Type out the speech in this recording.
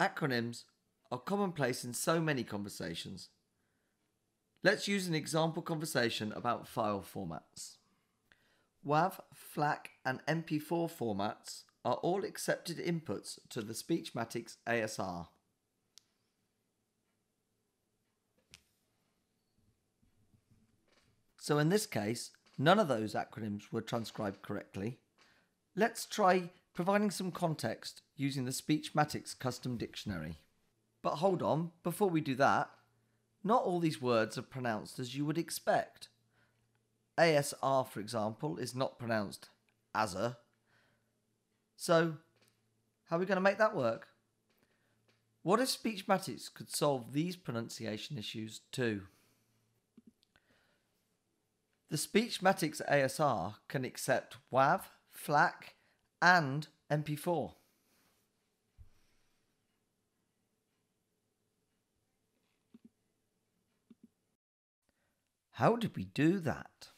Acronyms are commonplace in so many conversations. Let's use an example conversation about file formats. WAV, FLAC, and MP4 formats are all accepted inputs to the Speechmatics ASR. So in this case, none of those acronyms were transcribed correctly. Let's try providing some context using the Speechmatics custom dictionary. But hold on, before we do that, not all these words are pronounced as you would expect. ASR, for example, is not pronounced ASR. So, how are we going to make that work? What if Speechmatics could solve these pronunciation issues too? The Speechmatics ASR can accept WAV, FLAC, and MP4. How did we do that?